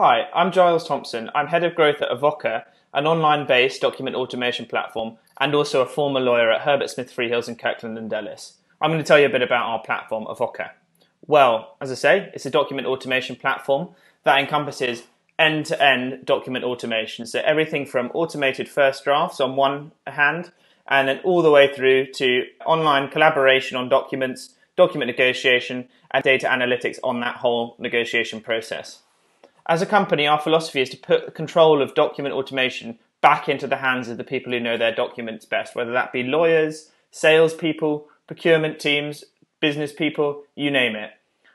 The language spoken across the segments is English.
Hi, I'm Giles Thompson. I'm head of growth at Avvoka, an online based document automation platform, and also a former lawyer at Herbert Smith Freehills in Kirkland and Ellis. I'm going to tell you a bit about our platform, Avvoka. Well, as I say, it's a document automation platform that encompasses end to end document automation. So everything from automated first drafts on one hand, and then all the way through to online collaboration on documents, document negotiation, and data analytics on that whole negotiation process. As a company, our philosophy is to put the control of document automation back into the hands of the people who know their documents best, whether that be lawyers, salespeople, procurement teams, business people, you name it.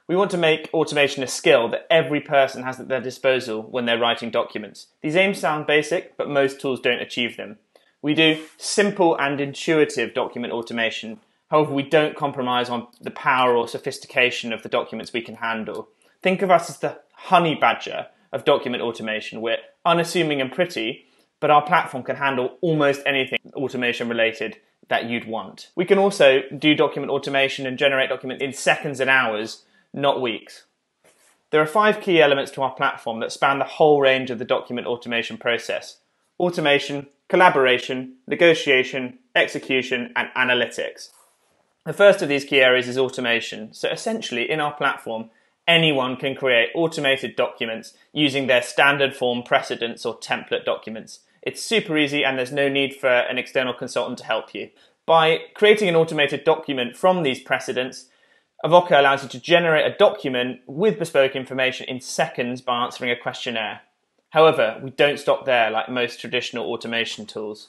We want to make automation a skill that every person has at their disposal when they're writing documents. These aims sound basic, but most tools don't achieve them. We do simple and intuitive document automation. However, we don't compromise on the power or sophistication of the documents we can handle. Think of us as the honey badger of document automation. We're unassuming and pretty, but our platform can handle almost anything automation related that you'd want. We can also do document automation and generate documents in seconds and hours, not weeks. There are five key elements to our platform that span the whole range of the document automation process automation, collaboration, negotiation, execution, and analytics. The first of these key areas is automation. So essentially, in our platform, anyone can create automated documents using their standard form precedents or template documents. It's super easy and there's no need for an external consultant to help you. By creating an automated document from these precedents, Avvoka allows you to generate a document with bespoke information in seconds by answering a questionnaire. However, we don't stop there like most traditional automation tools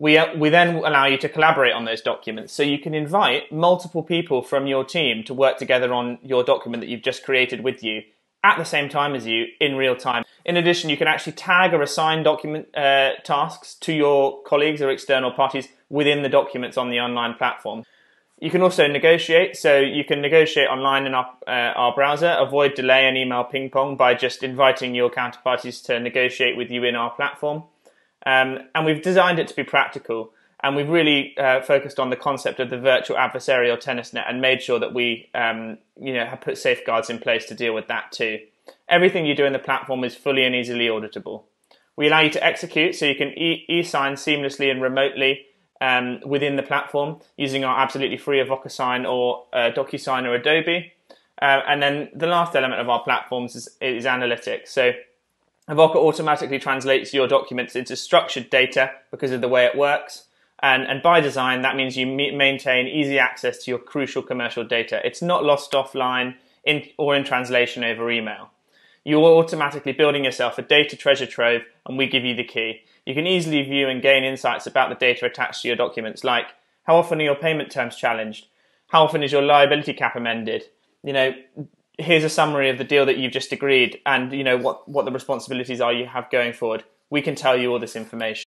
we, uh, we then allow you to collaborate on those documents. So you can invite multiple people from your team to work together on your document that you've just created with you at the same time as you in real time. In addition, you can actually tag or assign document uh, tasks to your colleagues or external parties within the documents on the online platform. You can also negotiate, so you can negotiate online in our, uh, our browser, avoid delay and email ping pong by just inviting your counterparties to negotiate with you in our platform. Um, and we've designed it to be practical. And we've really uh, focused on the concept of the virtual adversarial tennis net and made sure that we, um, you know, have put safeguards in place to deal with that too. Everything you do in the platform is fully and easily auditable. We allow you to execute, so you can e- sign seamlessly and remotely um, within the platform using our absolutely free Avvoka Sign or uh, DocuSign or Adobe. Uh, and then the last element of our platforms is, is analytics. So Avvoka automatically translates your documents into structured data because of the way it works. And, and by design, that means you maintain easy access to your crucial commercial data. It's not lost offline in, or in translation over email. You're automatically building yourself a data treasure trove, and we give you the key. You can easily view and gain insights about the data attached to your documents, like how often are your payment terms challenged? How often is your liability cap amended? You know, here's a summary of the deal that you've just agreed and you know what what the responsibilities are you have going forward. We can tell you all this information